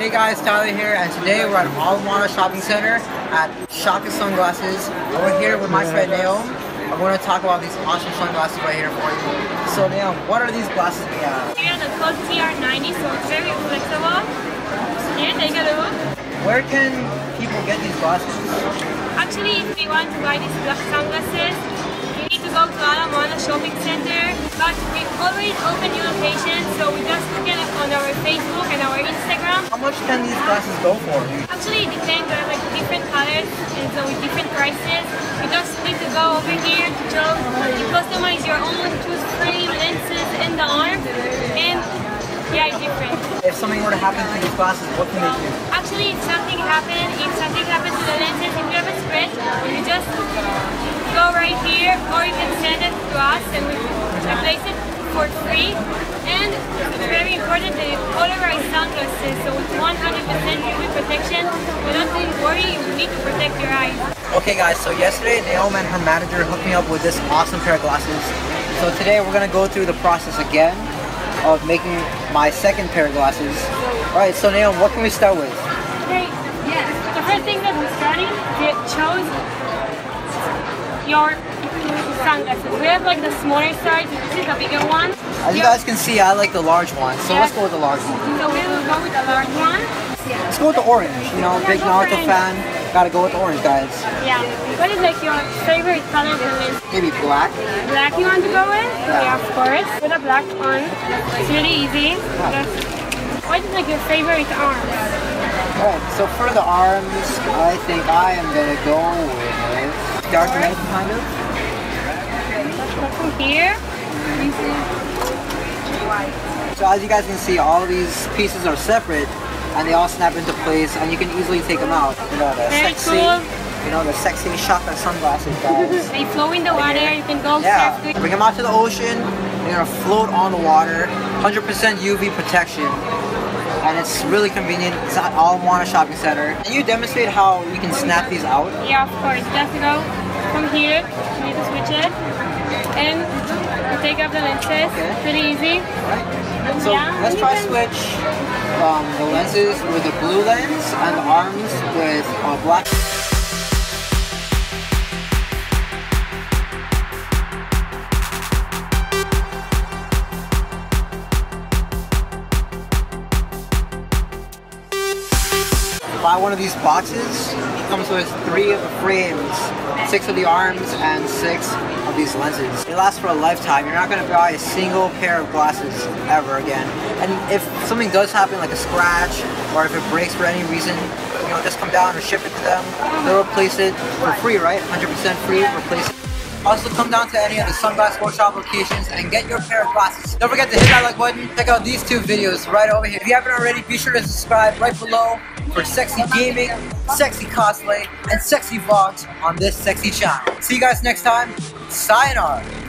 Hey guys, Tyler here, and today we're at Ala Shopping Center at Shaka Sunglasses. And we're here with my friend Naom. I'm going to talk about these awesome sunglasses right here for you. So Naom, what are these glasses we have? Here the code TR90, so it's very flexible. Here, take a look. Where can people get these glasses? Actually, if you want to buy these black sunglasses, you need go to Ala Moana Shopping Center. But we always open new locations, so we just look at it on our Facebook and our Instagram. How much can these glasses go for? Actually, it depends. There are like different colors and so with different prices. You just need to go over here to choose. You customize your own choose frame, lenses, and the arm. And yeah, different. If something were to happen to these glasses, what can they do? Actually, if something happened, if something happens to the lenses, if you have a scratch, you just go right here, or you can send it to us and we replace it for free. And it's very important that you polarize sunglasses, so with 100% UV protection, you don't need to worry, you need to protect your eyes. Okay guys, so yesterday Naom and her manager hooked me up with this awesome pair of glasses. So today we're gonna go through the process again of making my second pair of glasses. Alright, so Naom, what can we start with? Okay, yes. The first thing that we're starting, we chose your sunglasses. We have like the smaller size, this is the bigger one. As you guys can see, I like the large one, so Yes. let's go with the large one. So we will go with the large one. Let's go with the orange. You know, Yeah, big Naruto fan. Gotta go with the orange, guys. Yeah. What is like your favorite color for this? Maybe black. Black you want to go with? Yeah. Yeah, of course. With a black one. It's really easy. Just, what is like your favorite arm? Alright, so for the arms, I think I am gonna go with dark red, kind of. Look from here. So as you guys can see, all these pieces are separate, and they all snap into place, and you can easily take them out. You know, the Very sexy, cool. you know, the sexy Shaka sunglasses, guys. They flow in the water. You can go Yeah, safely. bring them out to the ocean. They're gonna float on the water. 100% UV protection. And it's really convenient. It's at Ala Moana Shopping Center. Can you demonstrate how you can snap these out? Yeah, of course. Just go from here. You need to switch it. And you take off the lenses. Okay. Pretty easy. Right? So Yeah, let's try can- switch um, the lenses with the blue lens and the arms with uh, black. Buy one of these boxes. It comes with three of the frames, six of the arms, and six of these lenses. They last for a lifetime. You're not going to buy a single pair of glasses ever again. And if something does happen, like a scratch, or if it breaks for any reason, you know, just come down and ship it to them. They'll replace it for free, right? 100% free, replace it. Also, come down to any of the Sunglass Workshop locations and get your pair of glasses. Don't forget to hit that like button. Check out these two videos right over here. If you haven't already, be sure to subscribe right below for sexy gaming, sexy cosplay, and sexy vlogs on this sexy channel. See you guys next time. Sayonara.